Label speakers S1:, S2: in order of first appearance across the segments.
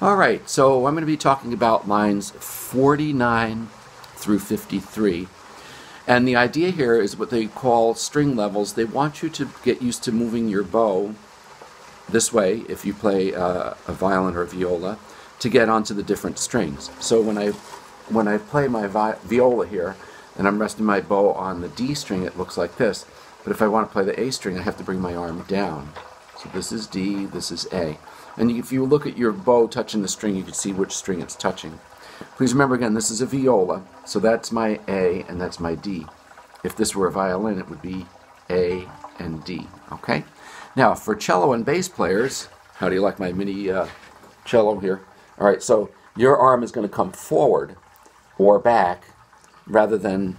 S1: All right, so I'm going to be talking about lines 49 through 53. And the idea here is what they call string levels. They want you to get used to moving your bow this way if you play uh, a violin or a viola to get onto the different strings. So when I when I play my vi viola here and I'm resting my bow on the D string, it looks like this. But if I want to play the A string, I have to bring my arm down. So this is D, this is A. And if you look at your bow touching the string, you can see which string it's touching. Please remember again, this is a viola, so that's my A and that's my D. If this were a violin, it would be A and D, okay? Now, for cello and bass players, how do you like my mini uh, cello here? All right, so your arm is going to come forward or back rather than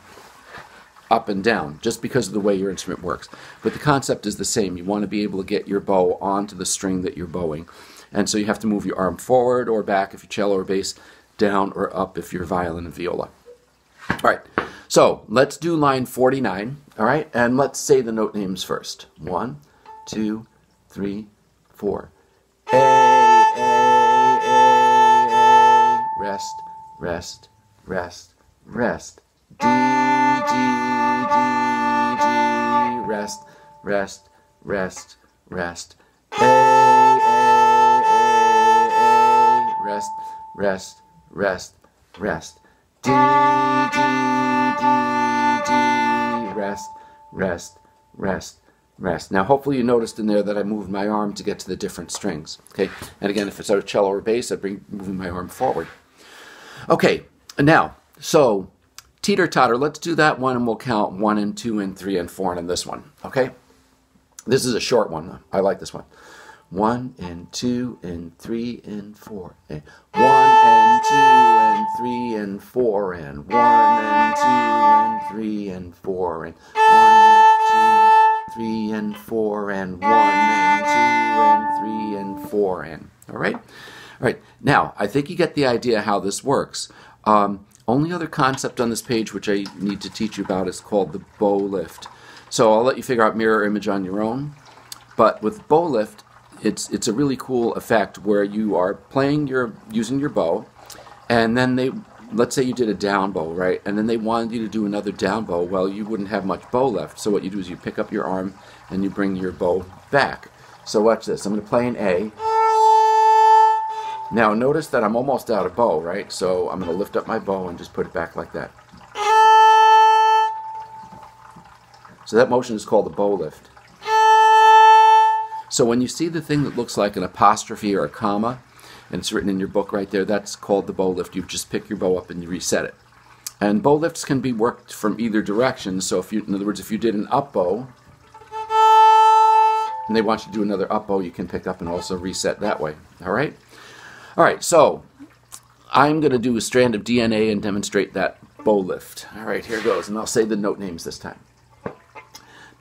S1: up and down, just because of the way your instrument works. But the concept is the same. You want to be able to get your bow onto the string that you're bowing. And so you have to move your arm forward or back if you're cello or bass, down or up if you're violin and viola. All right, so let's do line 49, all right? And let's say the note names first. One, two, three, four. A, A, A, A. Rest, rest, rest, rest. D, D, D, D. Rest, rest, rest, rest. A, A, A, A. Rest, rest, rest, rest. D, D, D, D. Rest, rest, rest, rest. Now, hopefully you noticed in there that I moved my arm to get to the different strings. Okay, and again, if it's a cello or bass, I bring moving my arm forward. Okay, now, so teeter totter. Let's do that one, and we'll count one and two and three and four, and in this one. Okay, this is a short one. I like this one. One and two and three and four. And one and two and three and four and one and two and three and four and one and two, three and four and one and two and three and four and all right, all right. Now I think you get the idea how this works. Um, only other concept on this page which I need to teach you about is called the bow lift. So I'll let you figure out mirror image on your own. But with bow lift, it's it's a really cool effect where you are playing your using your bow, and then they let's say you did a down bow right, and then they wanted you to do another down bow. Well, you wouldn't have much bow left, so what you do is you pick up your arm and you bring your bow back. So watch this. I'm going to play an A. Now notice that I'm almost out of bow, right? So I'm going to lift up my bow and just put it back like that. So that motion is called the bow lift. So when you see the thing that looks like an apostrophe or a comma, and it's written in your book right there, that's called the bow lift. You just pick your bow up and you reset it. And bow lifts can be worked from either direction. So if you, in other words, if you did an up bow, and they want you to do another up bow, you can pick up and also reset that way. All right? All right, so I'm going to do a strand of DNA and demonstrate that bow lift. All right, here goes, and I'll say the note names this time.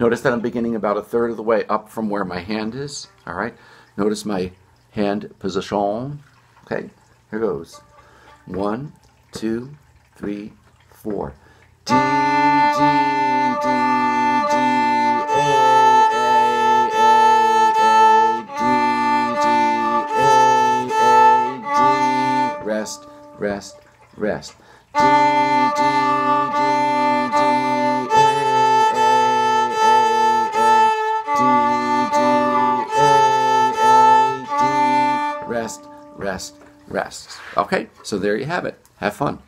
S1: Notice that I'm beginning about a third of the way up from where my hand is. All right. Notice my hand position. Okay. Here goes. One, two, three, four. D, D, Rest, rest, rest. Rest, rest, rest. Okay, so there you have it. Have fun.